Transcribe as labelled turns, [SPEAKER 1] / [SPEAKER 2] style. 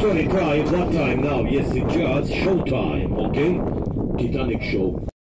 [SPEAKER 1] Sorry, time, what time now? Yes, it's just showtime, okay? Titanic show.